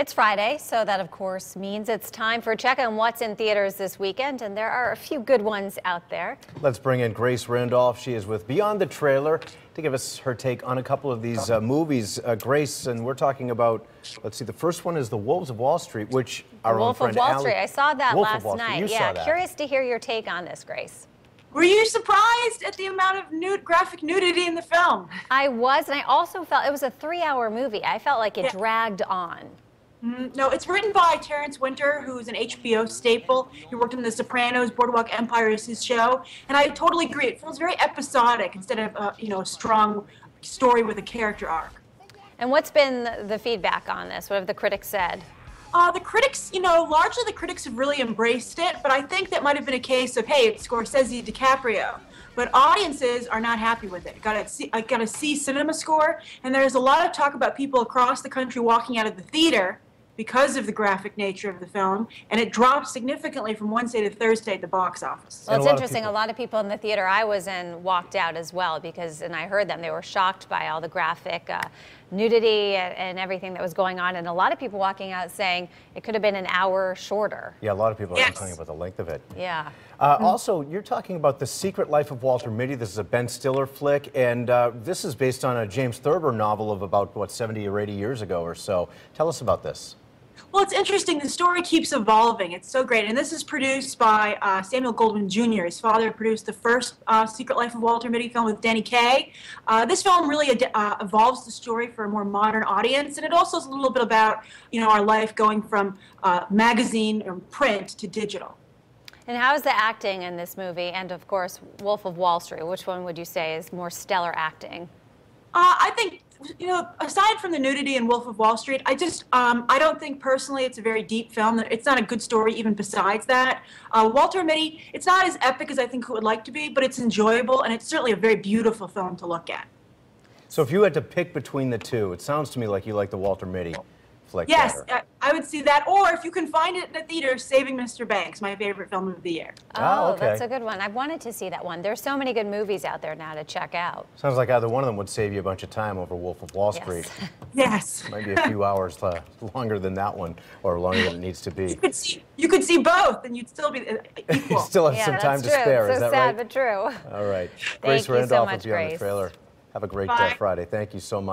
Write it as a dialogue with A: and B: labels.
A: It's Friday, so that of course means it's time for a check on what's in theaters this weekend, and there are a few good ones out there.
B: Let's bring in Grace Randolph. She is with Beyond the Trailer to give us her take on a couple of these uh, movies. Uh, Grace, and we're talking about, let's see, the first one is The Wolves of Wall Street, which our
A: Wolf
B: own
A: of
B: friend
A: Wall
B: Allie-
A: Street. I saw that
B: Wolf
A: last night.
B: You
A: yeah,
B: saw that.
A: curious to hear your take on this, Grace.
C: Were you surprised at the amount of nude, graphic nudity in the film?
A: I was, and I also felt it was a three-hour movie. I felt like it
C: Yeah.
A: dragged on.
C: Mm, No, it's written by Terrence Winter, who's an HBO staple. He worked in The Sopranos, Boardwalk Empire is his show, and I totally agree. It feels very episodic instead of uh, you know a strong story with a character arc.
A: And what's been the- feedback on this? What have the critics said?
C: Uh, the critics, you know, largely the critics have really embraced it, but I think that might have been a case of, hey, it's Scorsese, DiCaprio. But audiences are not happy with it. Got a C, I got a C CinemaScore, and there's a lot of talk about people across the country walking out of the theater because of the graphic nature of the film, and it dropped significantly from Wednesday to Thursday at the box office.
A: Well,
B: And a
A: it's interesting. A lot of people in the theater I was in walked out as well because, and I heard them, they were shocked by all the graphic uh, nudity and, and everything that was going on. And a lot of people walking out saying it could have been an hour shorter.
B: Yeah, a lot of people are
C: Yes.
B: complaining about the length of it.
A: Yeah.
B: Uh, Also, you're talking about The Secret Life of Walter Mitty. This is a Ben Stiller flick, and uh, this is based on a James Thurber novel of about, what, 70 or 80 years ago or so. Tell us about this.
C: Well, it's interesting. The story keeps evolving. It's so great. And this is produced by uh, Samuel Goldwyn Jr. His father produced the first uh, Secret Life of Walter Mitty film with Danny Kaye. Uh, this film really uh, evolves the story for a more modern audience, and it also is a little bit about you know our life going from uh, magazine or print to digital.
A: And how is the acting in this movie? And of course, Wolf of Wall Street. Which one would you say is more stellar acting?
C: Uh, I think, you know, aside from the nudity in Wolf of Wall Street, I just, um, I don't think personally it's a very deep film. It's not a good story even besides that. Uh, Walter Mitty, it's not as epic as I think it would like to be, but it's enjoyable and it's certainly a very beautiful film to look at.
B: So if you had to pick between the two, it sounds to me like you like the Walter Mitty flick
C: Yes,
B: better.
C: I, I would see that. Or if you can find it in the theater, Saving Mr. Banks, my favorite film of the year.
B: Ah,
A: Oh, that's a good one. I wanted to see that one. There's so many good movies out there now to check out.
B: Sounds like either one of them would save you a bunch of time over Wolf of Wall
A: Yes.
B: Street.
C: Yes.
B: Maybe a few hours uh, longer than that one, or longer than it needs to be.
C: You could see, you could see both and you'd still be uh,
B: You
C: equal.
B: still have
A: yeah,
B: some
A: that's
B: time to
A: true.
B: spare,
A: so
B: is that
A: sad,
B: right?
A: but true.
B: All right.
A: Thank
B: Grace
A: you so
B: Randolph
A: much,
B: will Beyond the
A: Grace.
B: trailer. Have a great uh,
C: Bye.
B: Friday. Thank you so much.